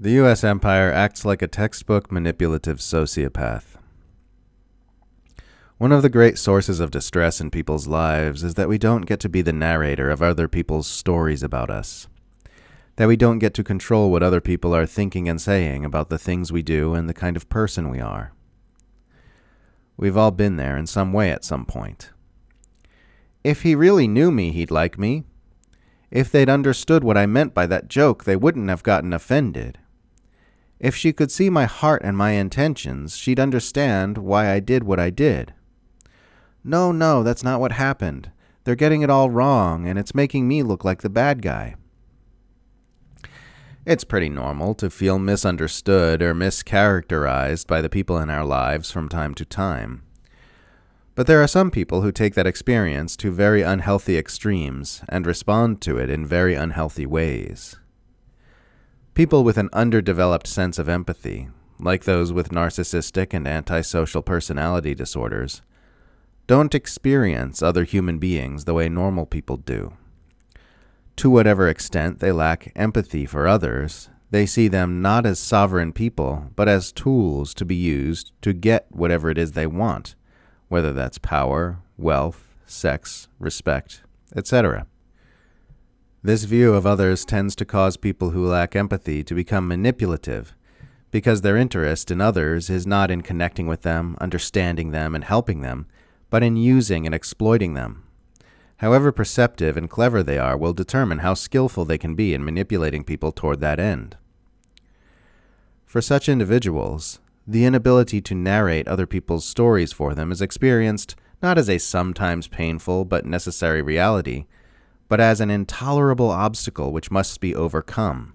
The U.S. Empire acts like a textbook manipulative sociopath. One of the great sources of distress in people's lives is that we don't get to be the narrator of other people's stories about us. That we don't get to control what other people are thinking and saying about the things we do and the kind of person we are. We've all been there in some way at some point. If he really knew me, he'd like me. If they'd understood what I meant by that joke, they wouldn't have gotten offended. If she could see my heart and my intentions, she'd understand why I did what I did. No, no, that's not what happened. They're getting it all wrong, and it's making me look like the bad guy. It's pretty normal to feel misunderstood or mischaracterized by the people in our lives from time to time. But there are some people who take that experience to very unhealthy extremes and respond to it in very unhealthy ways. People with an underdeveloped sense of empathy, like those with narcissistic and antisocial personality disorders, don't experience other human beings the way normal people do. To whatever extent they lack empathy for others, they see them not as sovereign people, but as tools to be used to get whatever it is they want, whether that's power, wealth, sex, respect, etc. This view of others tends to cause people who lack empathy to become manipulative because their interest in others is not in connecting with them, understanding them, and helping them, but in using and exploiting them. However perceptive and clever they are will determine how skillful they can be in manipulating people toward that end. For such individuals, the inability to narrate other people's stories for them is experienced not as a sometimes painful but necessary reality, but as an intolerable obstacle which must be overcome.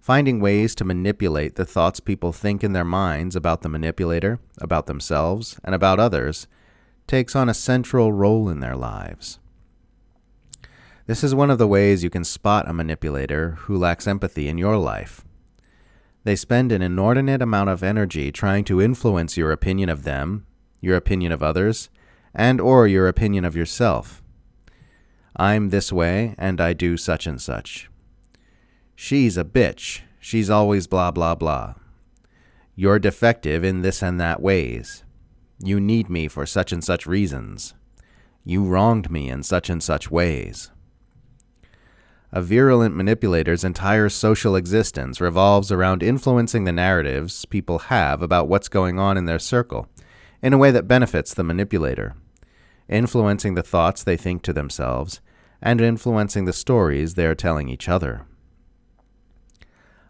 Finding ways to manipulate the thoughts people think in their minds about the manipulator, about themselves, and about others takes on a central role in their lives. This is one of the ways you can spot a manipulator who lacks empathy in your life. They spend an inordinate amount of energy trying to influence your opinion of them, your opinion of others, and or your opinion of yourself. I'm this way, and I do such and such. She's a bitch. She's always blah blah blah. You're defective in this and that ways. You need me for such and such reasons. You wronged me in such and such ways. A virulent manipulator's entire social existence revolves around influencing the narratives people have about what's going on in their circle in a way that benefits the manipulator, influencing the thoughts they think to themselves and influencing the stories they are telling each other.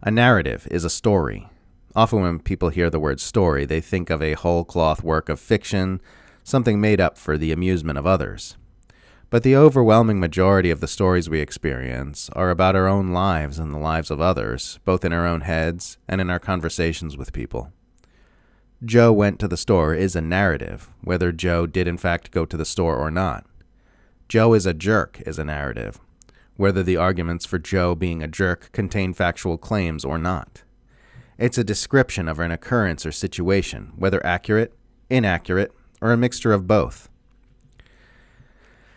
A narrative is a story. Often, when people hear the word story, they think of a whole cloth work of fiction, something made up for the amusement of others. But the overwhelming majority of the stories we experience are about our own lives and the lives of others, both in our own heads and in our conversations with people. Joe went to the store is a narrative, whether Joe did in fact go to the store or not. Joe is a jerk is a narrative, whether the arguments for Joe being a jerk contain factual claims or not. It's a description of an occurrence or situation, whether accurate, inaccurate, or a mixture of both.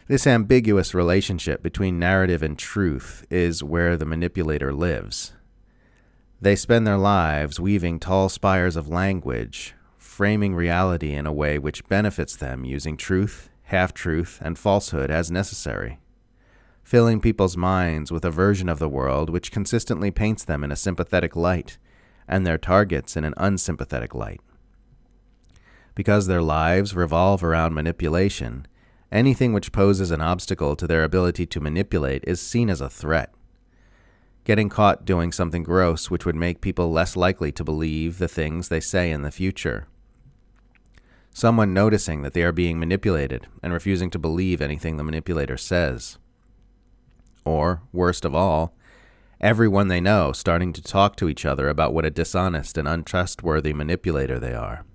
This ambiguous relationship between narrative and truth is where the manipulator lives. They spend their lives weaving tall spires of language, framing reality in a way which benefits them using truth half truth, and falsehood as necessary, filling people's minds with a version of the world which consistently paints them in a sympathetic light, and their targets in an unsympathetic light. Because their lives revolve around manipulation, anything which poses an obstacle to their ability to manipulate is seen as a threat. Getting caught doing something gross which would make people less likely to believe the things they say in the future someone noticing that they are being manipulated and refusing to believe anything the manipulator says. Or, worst of all, everyone they know starting to talk to each other about what a dishonest and untrustworthy manipulator they are.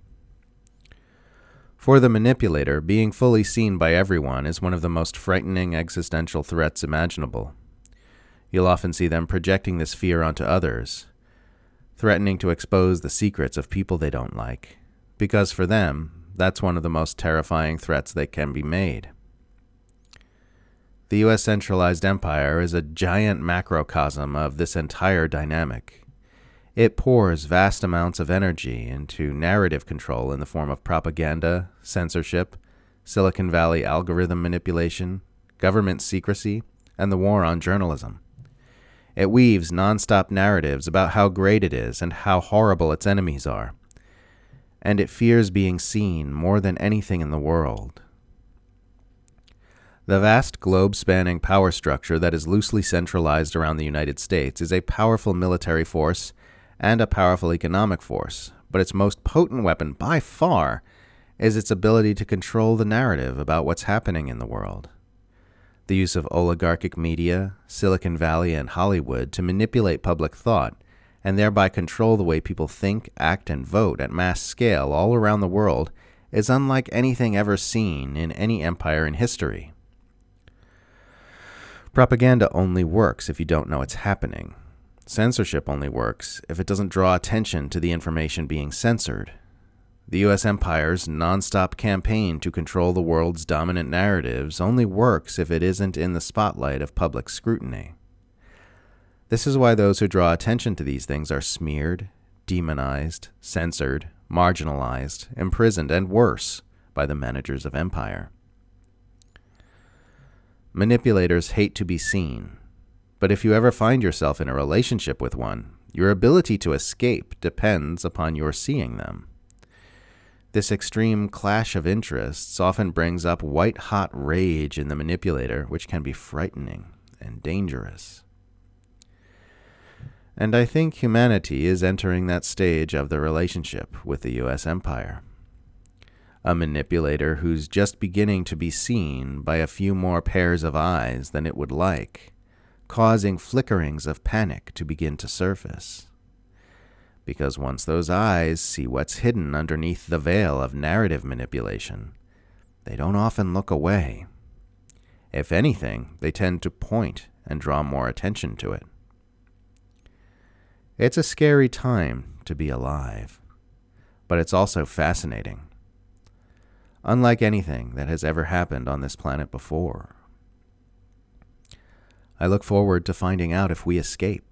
For the manipulator, being fully seen by everyone is one of the most frightening existential threats imaginable. You'll often see them projecting this fear onto others, threatening to expose the secrets of people they don't like, because for them, that's one of the most terrifying threats that can be made. The U.S. centralized empire is a giant macrocosm of this entire dynamic. It pours vast amounts of energy into narrative control in the form of propaganda, censorship, Silicon Valley algorithm manipulation, government secrecy, and the war on journalism. It weaves nonstop narratives about how great it is and how horrible its enemies are. And it fears being seen more than anything in the world. The vast globe spanning power structure that is loosely centralized around the United States is a powerful military force and a powerful economic force, but its most potent weapon by far is its ability to control the narrative about what's happening in the world. The use of oligarchic media, Silicon Valley, and Hollywood to manipulate public thought and thereby control the way people think, act, and vote at mass scale all around the world is unlike anything ever seen in any empire in history. Propaganda only works if you don't know it's happening. Censorship only works if it doesn't draw attention to the information being censored. The US empire's nonstop campaign to control the world's dominant narratives only works if it isn't in the spotlight of public scrutiny. This is why those who draw attention to these things are smeared, demonized, censored, marginalized, imprisoned, and worse by the managers of empire. Manipulators hate to be seen, but if you ever find yourself in a relationship with one, your ability to escape depends upon your seeing them. This extreme clash of interests often brings up white hot rage in the manipulator, which can be frightening and dangerous. And I think humanity is entering that stage of the relationship with the US empire a manipulator who's just beginning to be seen by a few more pairs of eyes than it would like, causing flickerings of panic to begin to surface. Because once those eyes see what's hidden underneath the veil of narrative manipulation, they don't often look away. If anything, they tend to point and draw more attention to it. It's a scary time to be alive, but it's also fascinating unlike anything that has ever happened on this planet before. I look forward to finding out if we escape.